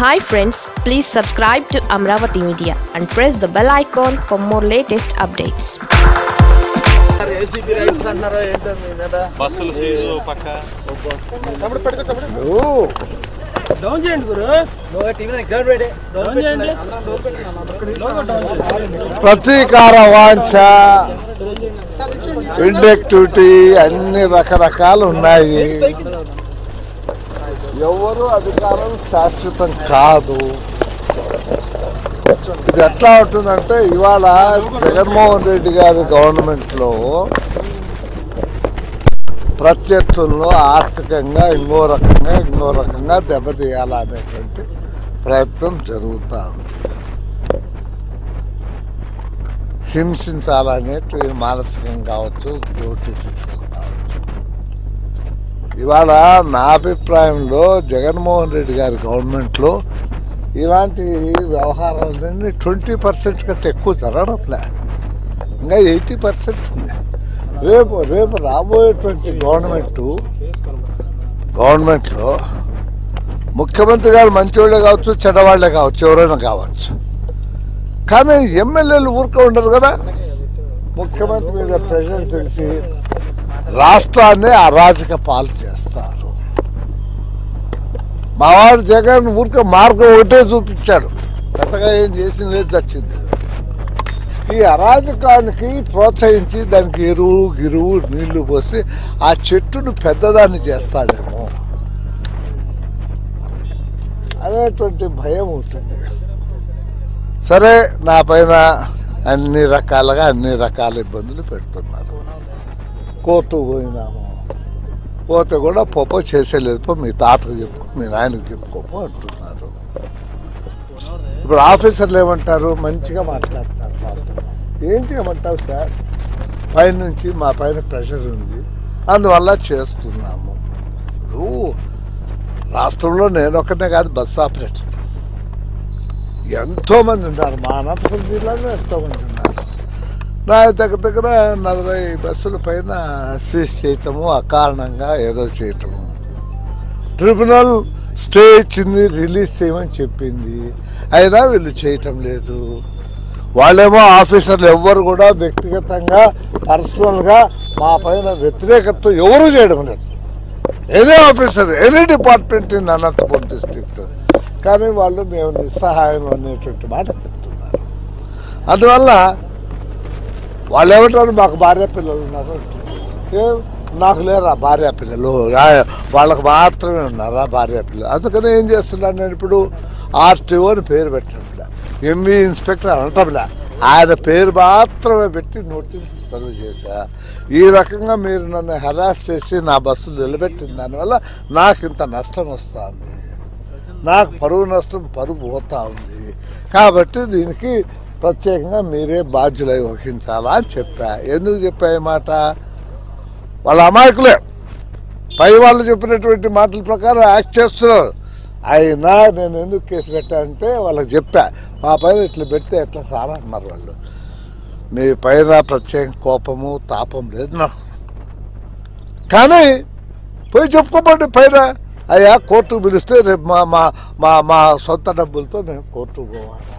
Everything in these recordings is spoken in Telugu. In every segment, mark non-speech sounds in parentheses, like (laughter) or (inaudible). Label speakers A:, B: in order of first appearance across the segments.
A: Hi friends please subscribe to Amaravati media and press the bell icon for more latest updates
B: బస్సులు ఫీజు పక్క?
C: డౌన్ చేయండి గురు. డౌన్ చేయండి.
D: ప్రతీకార వాంఛ ఇండక్టివిటీ అన్ని రకరకాలు ఉన్నాయి. ఎవరు అధికారం శాశ్వతం కాదు. ఇది ఎట్లా ఉంటుందంటే ఇవాళ జగన్మోహన్ రెడ్డి గారి గవర్నమెంట్లో ప్రత్యర్థులను ఆర్థికంగా ఇంకో రకంగా ఇంకో రకంగా దెబ్బతీయాలనేటువంటి ప్రయత్నం జరుగుతూ ఉంది. హింసించాలనేటి మానసికం కావచ్చు డ్యూటీ ఫిజికల్ కావచ్చు ఇవాళ నా అభిప్రాయంలో జగన్మోహన్ రెడ్డి గారి గవర్నమెంట్లో ఇలాంటి వ్యవహారాలన్నీ ట్వంటీ పర్సెంట్ కంటే ఎక్కువ జరగడంలే. ఇంకా ఎయిటీ పర్సెంట్ ఉంది. రేపు రేపు రాబోయేటువంటి గవర్నమెంట్ గవర్నమెంట్లో ముఖ్యమంత్రి గారు మంచివాళ్ళే కావచ్చు చెడ్డవాళ్ళే కావచ్చు ఎవరైనా కావచ్చు. కానీ ఎమ్మెల్యేలు ఊరుకో ఉండరు కదా. ముఖ్యమంత్రి మీద ప్రెషర్ తెలిసి రాష్ట్రాన్ని అరాజక పాలు చేస్తారు. మావాడు జగన్ ఊరికే మార్గం ఒకటే చూపించాడు. పెద్దగా ఏం చేసింది లేదు చచ్చింది. ఈ అరాజకానికి ప్రోత్సహించి దానికి ఎరువు గిరువు నీళ్ళు పోసి ఆ చెట్టును పెద్దదాన్ని చేస్తాడేమో. అనేటువంటి భయం ఉంటుంది. సరే నా పైన అన్ని రకాలుగా అన్ని రకాల ఇబ్బందులు పెడుతున్నారు. కోర్టు పోయినాము. పోతే కూడా పొప్ప చేసేలేదు. పో మీ తాతకు చెప్పుకో మీ నాయనకు చెప్పుకోపో అంటున్నారు. ఇప్పుడు ఆఫీసర్లు ఏమంటారు? మంచిగా మాట్లాడతారు పాపం. ఏం చేయమంటావు సార్? పైన నుంచి మా పైన ప్రెషర్ ఉంది. అందువల్ల చేస్తున్నాము. ఇప్పుడు రాష్ట్రంలో నేను ఒక్కనే కాదు బస్సు ఆపరేటర్. ఎంతోమంది ఉన్నారు. మా అనంతపురం జిల్లాలో ఎంతోమంది ఉన్నారు. దగ్గర దగ్గర నలభై బస్సుల పైన సీజ్ చేయటము అకారణంగా ఏదో చేయటము. ట్రిబ్యునల్ స్టే ఇచ్చింది రిలీజ్ చేయమని చెప్పింది. అయినా వీళ్ళు చేయటం లేదు. వాళ్ళేమో ఆఫీసర్లు ఎవ్వరు కూడా వ్యక్తిగతంగా పర్సనల్గా మా పైన వ్యతిరేకత ఎవరు చేయడం లేదు. Any officer any department in Anantapuram district కానీ వాళ్ళు మేము నిస్సహాయం అనేటువంటి మాట చెప్తున్నారు. అందువల్ల వాళ్ళు ఏమంటారు? మాకు భార్య పిల్లలు ఉన్నారు ఏం? నాకు లేరా భార్య పిల్లలు? వాళ్ళకు మాత్రమే ఉన్నారా భార్య పిల్లలు? అందుకని ఏం చేస్తున్నాను నేను ఇప్పుడు? ఆర్టీఓ అని పేరు పెట్టినట్లే ఎంఈ ఇన్స్పెక్టర్ అనటంలే ఆయన పేరు మాత్రమే పెట్టి నోటీస్ సర్వ్ చేశా. ఈ రకంగా మీరు నన్ను హెరాస్ చేసి నా బస్సులు నిలబెట్టిన దానివల్ల నాకు ఇంత నష్టం వస్తుంది. నాకు పరువు నష్టం పరువు పోతా ఉంది. కాబట్టి దీనికి ప్రత్యేకంగా మీరే బాధ్యులై వహించాలా అని చెప్పా. ఎందుకు చెప్పా మాట? వాళ్ళ అమాయకులే. పై వాళ్ళు చెప్పినటువంటి మాటల ప్రకారం యాక్ట్ చేస్తున్నారు. అయినా నేను ఎందుకు కేసు పెట్టానంటే వాళ్ళకి చెప్పా మా పైన ఇట్లా పెడితే ఎట్లా సారా? అన్నారు వాళ్ళు. మీ పైన ప్రత్యేక కోపము తాపం లేదు నాకు. కానీ పోయి చెప్పుకోమండి పైన. అయ్యా కోర్టుకు పిలిస్తే రేపు మా మా మా మా సొంత డబ్బులతో మేము కోర్టుకు పోవాలి?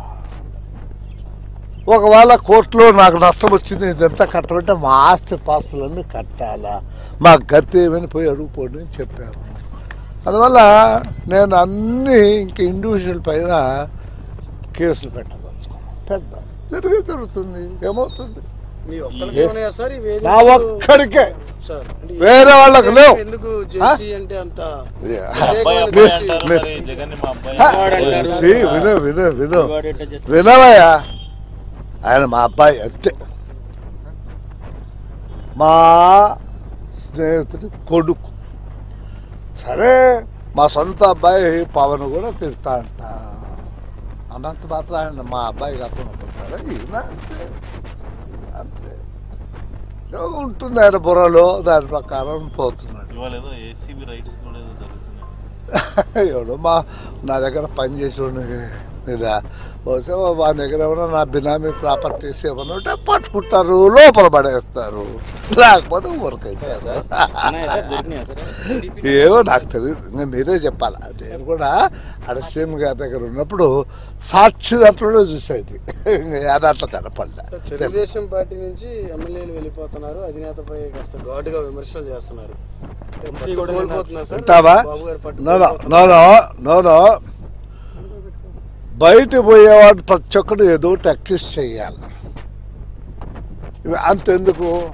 D: ఒకవేళ కోర్టులో నాకు నష్టం వచ్చింది ఇదంతా కట్టమంటే మా ఆస్తి పాస్తులన్నీ కట్టాలా? మా గతి ఏమని పోయి అడుగుపోండి అని చెప్పాము అందువల్ల నేను అన్ని ఇంక ఇండివిజువల్ పైన కేసులు పెట్టదలుచుకున్నాను. పెడదాం. జరిగే జరుగుతుంది. ఏమవుతుంది? నా ఒక్కడికే. వేరే వాళ్ళకి లేవు. వినవయ్యా. ఆయన మా అబ్బాయి అంతే మా స్నేహితుడి కొడుకు. సరే మా సొంత అబ్బాయి పవన్ కూడా తిడతా అంట. అనంత మాత్రం ఆయన మా అబ్బాయి కాకుండా పోతాడా ఈయన అంతే. అంతే. ఉంటుంది ఆయన బుర్రలో దాని ప్రకారం పోతున్నాడు (laughs) ఎవడో మా నా దగ్గర పనిచేసేవాడిని మీద. బహుశా వాని దగ్గర ఏమైనా నా బినామీ ప్రాపర్టీస్ ఏమైనా ఉంటే పట్టుకుంటారు లోపల పడేస్తారు. లేకపోతే ఊరికైతారు ఏమో. నాకు తెలియదు ఇంకా మీరే చెప్పాలా? నేను కూడా ఆడ సీఎం గారి దగ్గర ఉన్నప్పుడు సాక్షి దాంట్లోనే చూసేది అదట్లా కనపడలే
E: తెలుగుదేశం పార్టీ నుంచి ఎమ్మెల్యేలు వెళ్ళిపోతున్నారు. అధినేతపై కాస్త ఘాటుగా విమర్శలు చేస్తున్నారు.
D: వింటావా
E: బాబు గారు పట్టు
D: నో నో
E: కోల్పోతున్నారు.
D: నో నో బయట పోయేవాడు ప్రతి ఒక్కడు ఏదో ఒకటి అక్యూస్ చేయాలి. అంతెందుకు?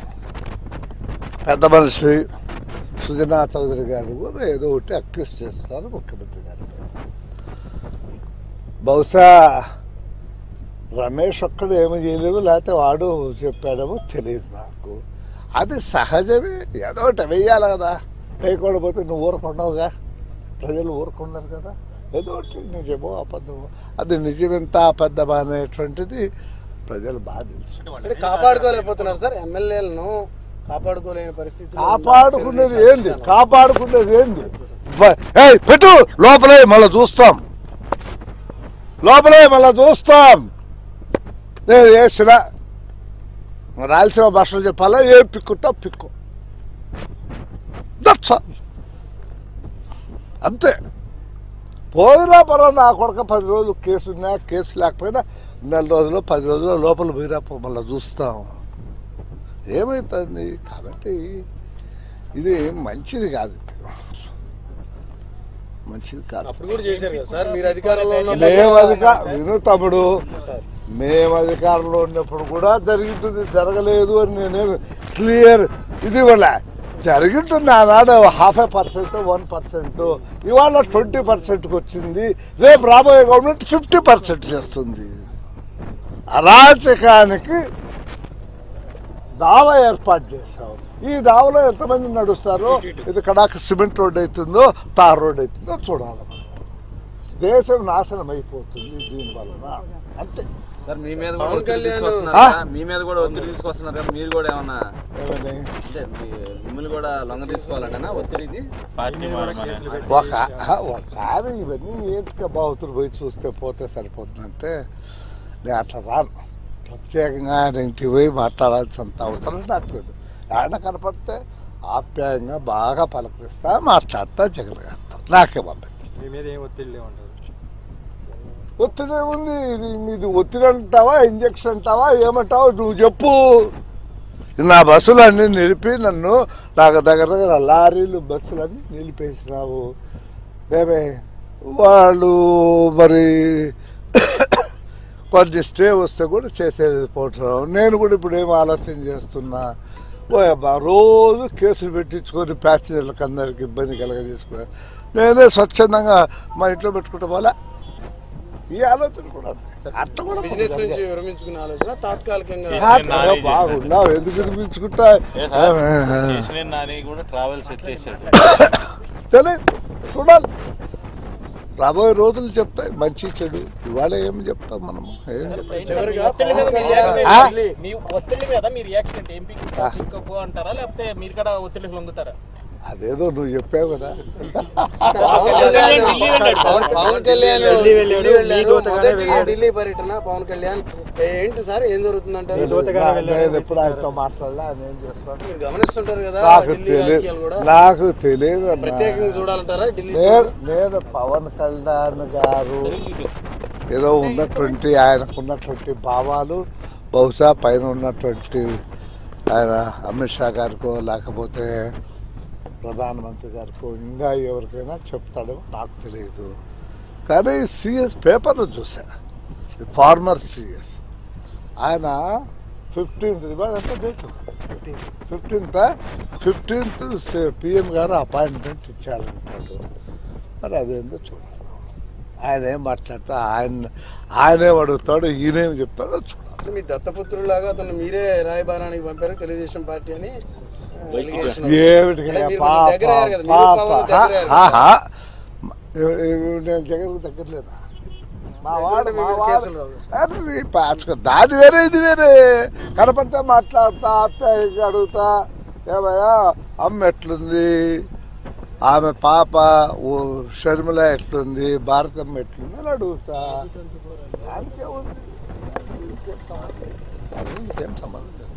D: పెద్ద మనిషి సుజనా చౌదరి గారు కూడా ఏదో ఒకటి అక్యూస్ చేస్తున్నారు ముఖ్యమంత్రి గారి బహుశా రమేష్ ఒక్కడు ఏమి చేయలేవు లేకపోతే వాడు చెప్పాడేమో తెలియదు నాకు. అది సహజమే. ఏదో ఒకటి వెయ్యాలి కదా. వేయకుండా పోతే నువ్వు ఊరుకున్నావుగా ప్రజలు ఊరుకున్నారు కదా. ఏదో నిజమో అబద్ధమో. అది నిజమెంత అబద్ధమా అనేటువంటిది ప్రజలు బాగా తెలుసు.
E: అంటే కాపాడుకోలేకపోతున్నారు సార్ ఎమ్మెల్యేలను కాపాడుకోలేని పరిస్థితి
D: కాపాడుకునేది ఏంది? కాపాడుకునేది ఏంది? పెట్టు! లోపలే మళ్ళీ చూస్తాం. లోపలే మళ్ళీ చూస్తాం. నేను వేసిన రాయలసీమ భాషలో చెప్పాలా? ఏ పిక్కుంటా పిక్కు. దట్స్ ఆల్ అంతే. పోయినా పర్వ నా కొడుక పది రోజులు కేసు ఉన్నా కేసు లేకపోయినా నెల రోజులు పది రోజులు లోపల పోయినా మళ్ళీ చూస్తాం. ఏమవుతుంది కాబట్టి ఇది మంచిది కాదు. మంచిది కాదు. మేము అధికార విను తమ్ముడు మేము అధికారంలో ఉన్నప్పుడు కూడా జరుగుతుంది జరగలేదు అని నేనేమి క్లియర్. ఇది వల్ల జరుగుతుంది ఆనాడు. Half a percent one percent ఇవాళ ట్వంటీ పర్సెంట్కి వచ్చింది. రేపు రాబోయే గవర్నమెంట్ ఫిఫ్టీ పర్సెంట్ చేస్తుంది. అరాచకానికి దావా ఏర్పాటు చేశాం ఈ దావలో ఎంతమంది నడుస్తారో ఇది కడాక సిమెంట్ రోడ్ అవుతుందో తార్ రోడ్ అవుతుందో చూడాలి దేశం నాశనం అయిపోతుంది దీనివలన అంతే.
F: సార్ మీ మీద కూడా తీసుకొస్తున్నారు? మీ మీద కూడా ఒత్తిడి తీసుకొస్తున్నారు కదా? మీరు కూడా ఏమన్నా? అంటే మిమ్మల్ని కూడా లొంగ
B: పార్టీ
D: ఒకసారి ఇవన్నీ ఏంటి బావుతులు పోయి చూస్తే పోతే సరిపోతుందంటే నేను అట్లా రాను. ప్రత్యేకంగా ఆయన ఇంటికి పోయి మాట్లాడాల్సినంత అవసరం నాకు లేదు. ఆయన కనపడితే ఆప్యాయంగా బాగా పలకరిస్తా మాట్లాడతా జగన్ గారితో. నాకే పంపిస్తా.
C: మీ మీద ఏం ఒత్తిడి లేవంటారు?
D: ఒత్తిడి ఉంది. ఇది మీది ఒత్తిడి అంటావా ఇంజక్షన్ అంటావా ఏమంటావా నువ్వు చెప్పు. నా బస్సులన్నీ నిలిపి నన్ను నాకు దగ్గర దగ్గర లారీలు బస్సులన్నీ నిలిపేసినావు. ఏమే? వాళ్ళు మరి కొద్ది స్టే వస్తే కూడా చేసేది పోతున్నావు. నేను కూడా ఇప్పుడు ఏం ఆలోచన చేస్తున్నా? పోయబ్బా రోజు కేసులు పెట్టించుకొని ప్యాసింజర్లకు అందరికి ఇబ్బంది కలగజేసుకున్నా. నేనే స్వచ్ఛందంగా మా ఇంట్లో పెట్టుకుంటా పోలే. ఈ ఆలోచన కూడా. అట్లా కూడా
E: బిజినెస్ నుంచి విరమించుకునే ఆలోచన తాత్కాలికంగా.
D: బాగున్నావు ఎందుకు
B: కూడా ట్రావెల్స్ ఎత్తేసాడు
D: తెలియదు చూడాలి. రాబోయే రోజులు చెప్తాయి మంచి చెడు. ఇవాళ ఏం చెప్తాం మనం?
G: ఒత్తిడి మీద మీ రియాక్షన్ ఏంటి? అంటారా లేకపోతే మీరు కూడా ఒత్తిడికి లొంగుతారా?
D: అదేదో నువ్వు చెప్పావు కదా.
E: పవన్ కళ్యాణ్ పవన్- పవన్ కళ్యాణ్
C: ఢిల్లీ
E: పర్యటన పవన్ కళ్యాణ్. ఏంటి సార్? ఏం
D: ఎప్పుడు ఆయనతో మాట్లాడలే? ఆయన ఏం చేస్తాను?
E: గమనిస్తుంటారు కదా
D: నాకు తెలియదు నాకు తెలియదు.
E: ప్రత్యేకంగా చూడాలంటారా ఢిల్లీ
D: నేను పవన్ కళ్యాణ్ గారు ఏదో ఉన్నటువంటి ఆయనకున్నటువంటి భావాలు బహుశా పైన ఉన్నటువంటి ఆయన అమిత్ షా గారికో లేకపోతే ప్రధానమంత్రి గారికో ఇంకా ఎవరికైనా చెప్తాడో నాకు తెలియదు. కానీ సిఎస్ పేపర్లో చూసా ఫార్మర్ సిఎస్. ఆయన ఫిఫ్టీన్త్ ఇవాళ ఎంత డేట్? ఫిఫ్టీన్త్ ఫిఫ్టీన్త్ పిఎం గారు అపాయింట్మెంట్ ఇచ్చారంటాడు. మరి అదేందో చూడాలి. ఆయన ఏం మాట్లాడతా ఆయన ఆయనేం అడుగుతాడు ఈయనేం చెప్తాడో చూడాలి.
E: మీ దత్తపుత్రులాగా అతను మీరే రాయబారానికి పంపారు తెలుగుదేశం పార్టీ అని.
D: జగన్ దాని వేరే ఇది వేరే. కనపడితే మాట్లాడతా అత్తాయికి అడుగుతా. ఏమయ్యా అమ్మ ఎట్లుంది? ఆమె పాప ఓ షర్మిల ఎట్లుంది? భారతం ఎట్లుంది? అని అడుగుతా. దానికే ఉంది. ఇంకేం సంబంధం లేదు.